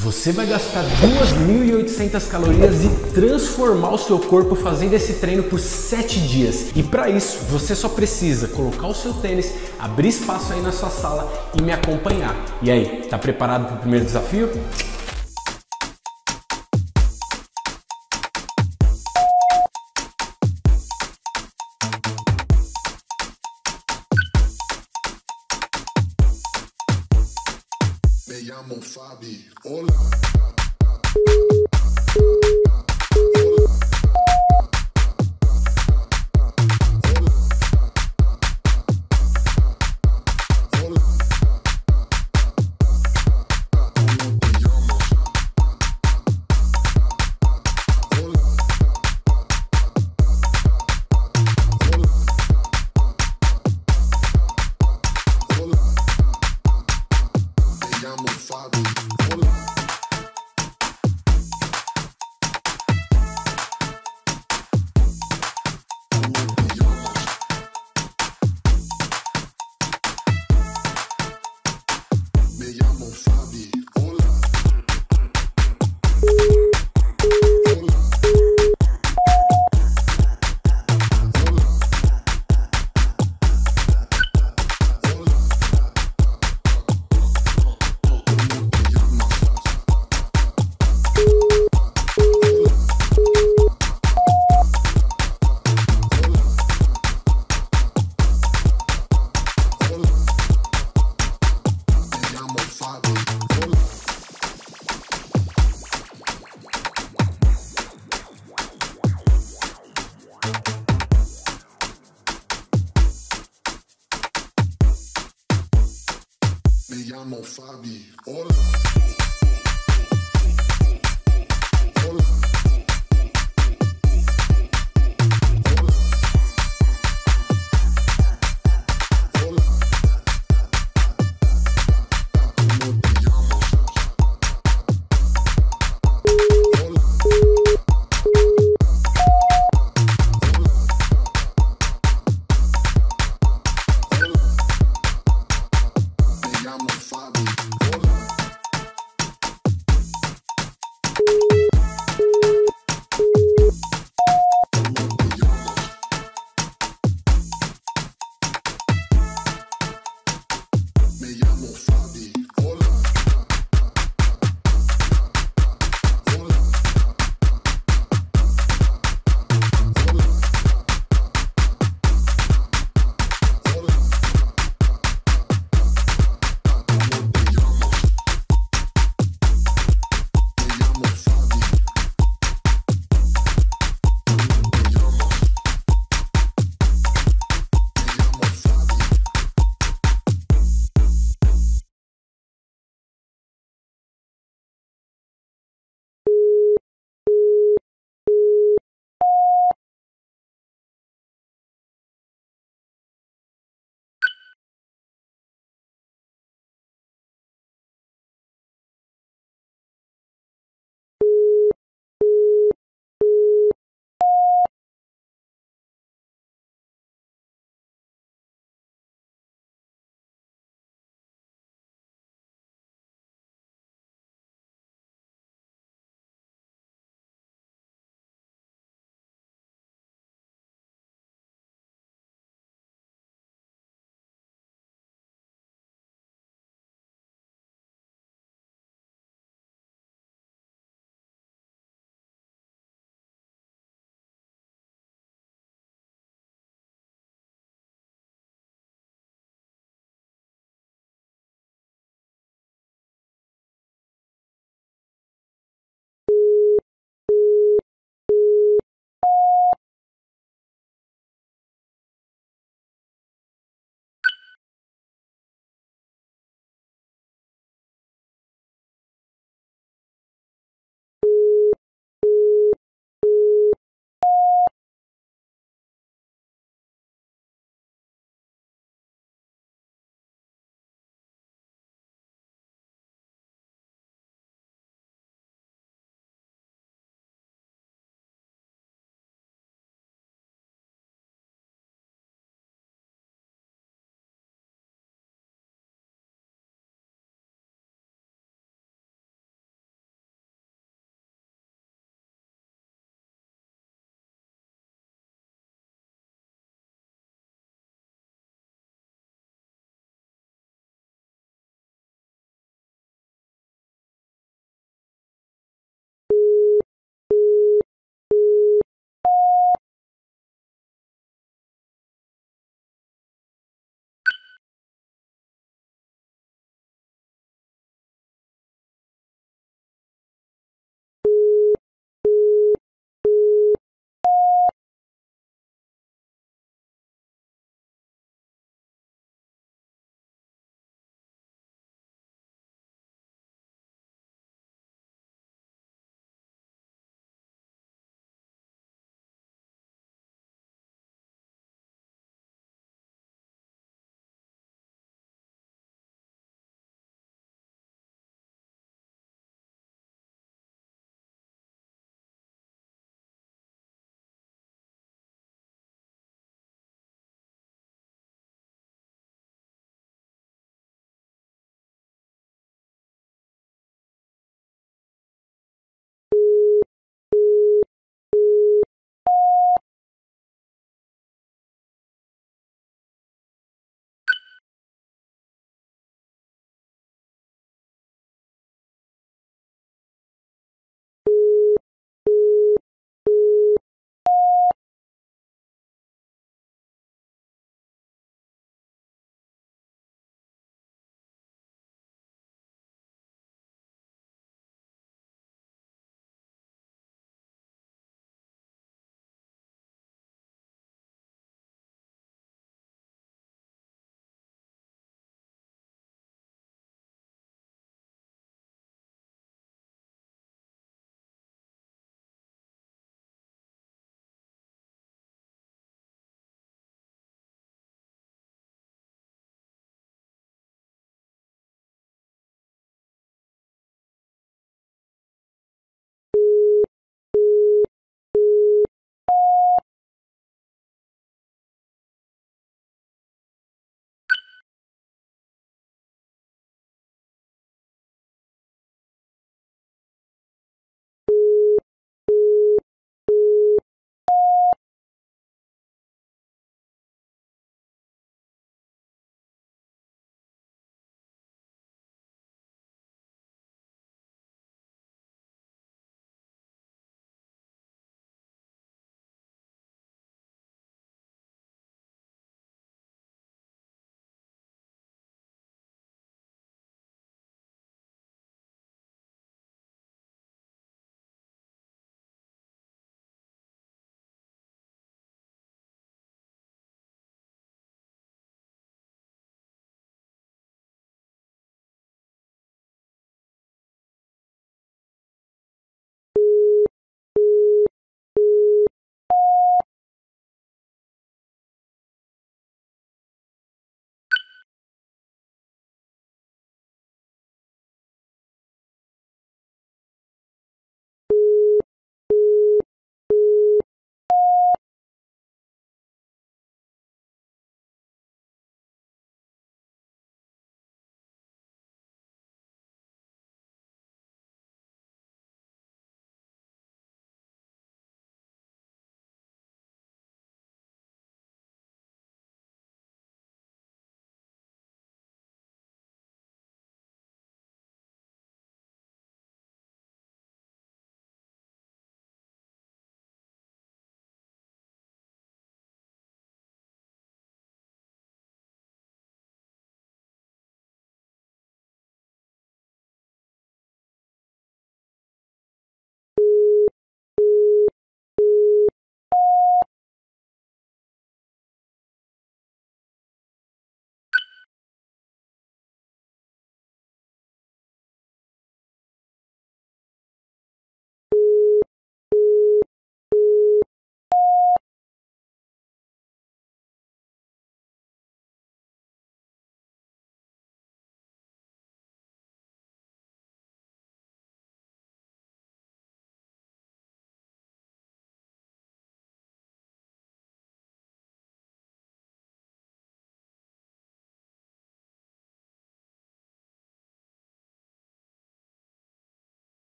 Você vai gastar 2.800 calorias e transformar o seu corpo fazendo esse treino por 7 dias. E para isso, você só precisa colocar o seu tênis, abrir espaço aí na sua sala e me acompanhar. E aí, tá preparado para o primeiro desafio? Me llamo Fabi.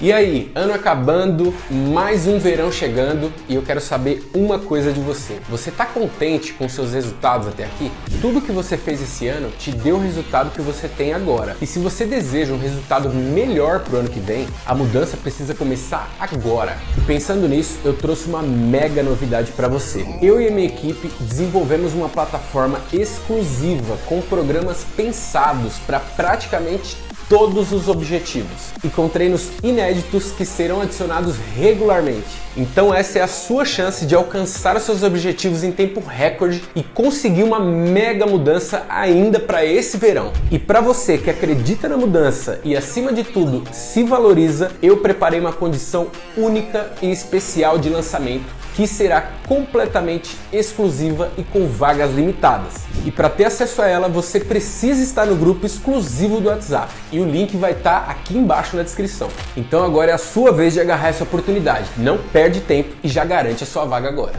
E aí, ano acabando, mais um verão chegando e eu quero saber uma coisa de você. Você está contente com seus resultados até aqui? Tudo que você fez esse ano te deu o resultado que você tem agora. E se você deseja um resultado melhor para o ano que vem, a mudança precisa começar agora. E pensando nisso, eu trouxe uma mega novidade para você. Eu e a minha equipe desenvolvemos uma plataforma exclusiva com programas pensados para praticamente todos os objetivos e com treinos inéditos que serão adicionados regularmente. Então essa é a sua chance de alcançar os seus objetivos em tempo recorde e conseguir uma mega mudança ainda para esse verão. E para você que acredita na mudança e acima de tudo se valoriza, eu preparei uma condição única e especial de lançamento que será completamente exclusiva e com vagas limitadas. E para ter acesso a ela, você precisa estar no grupo exclusivo do WhatsApp e o link vai estar tá aqui embaixo na descrição. Então agora é a sua vez de agarrar essa oportunidade. Não perde tempo e já garante a sua vaga agora.